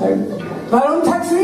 My own taxi?